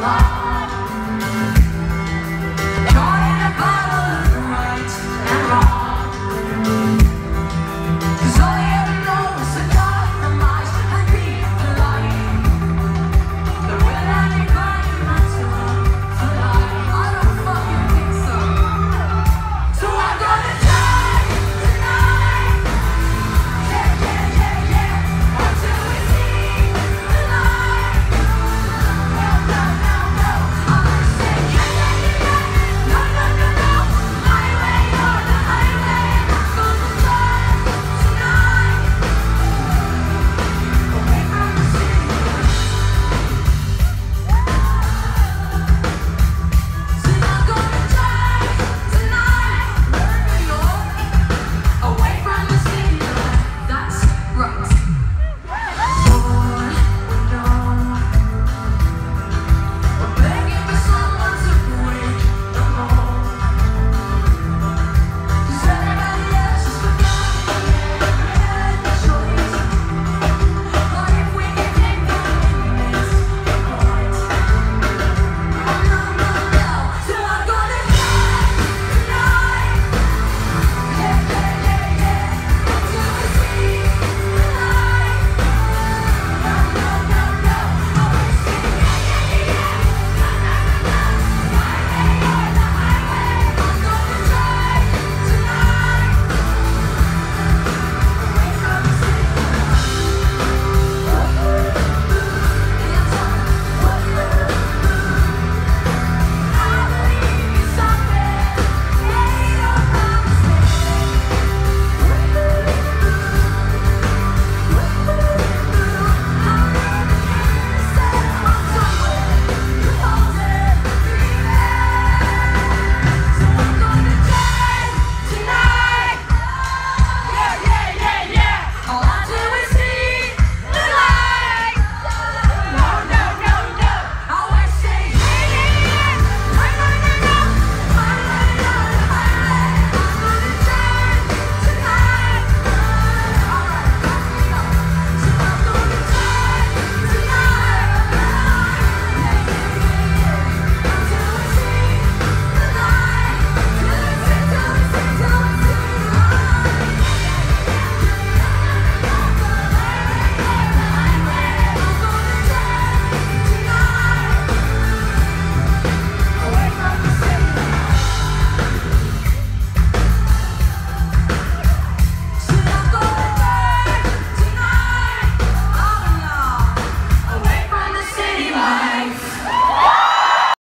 life.